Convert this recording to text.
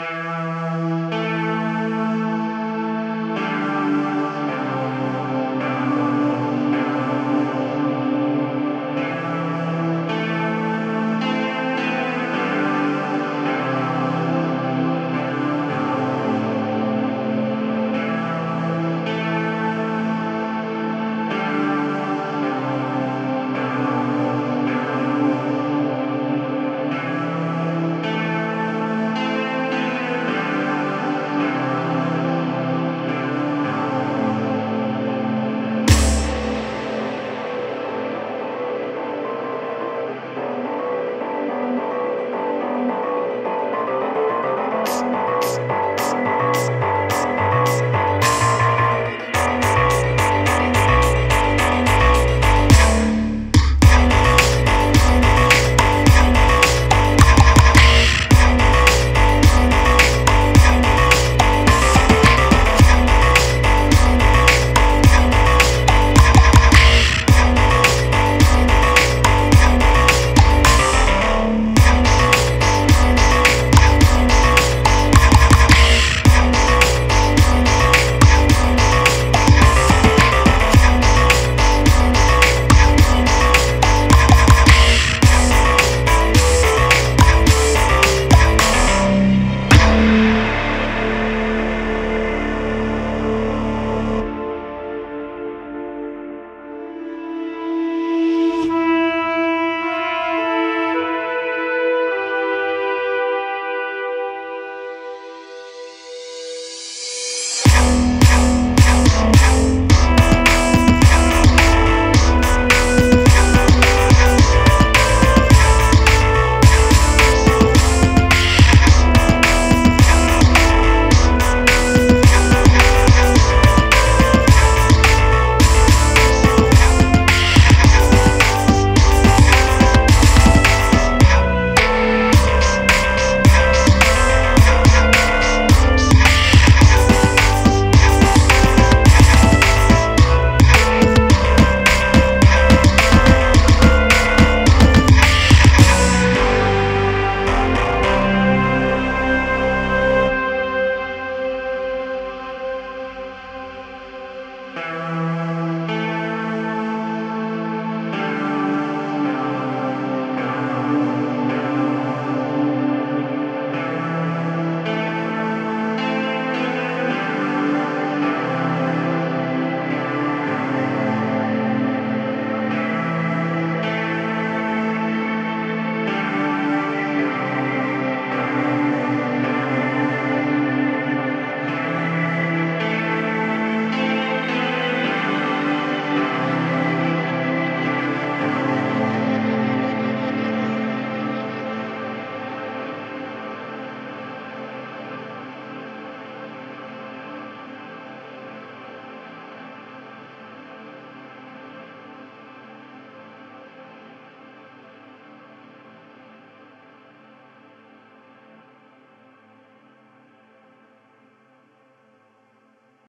you.